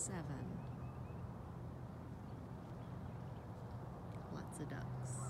Seven. Lots of ducks.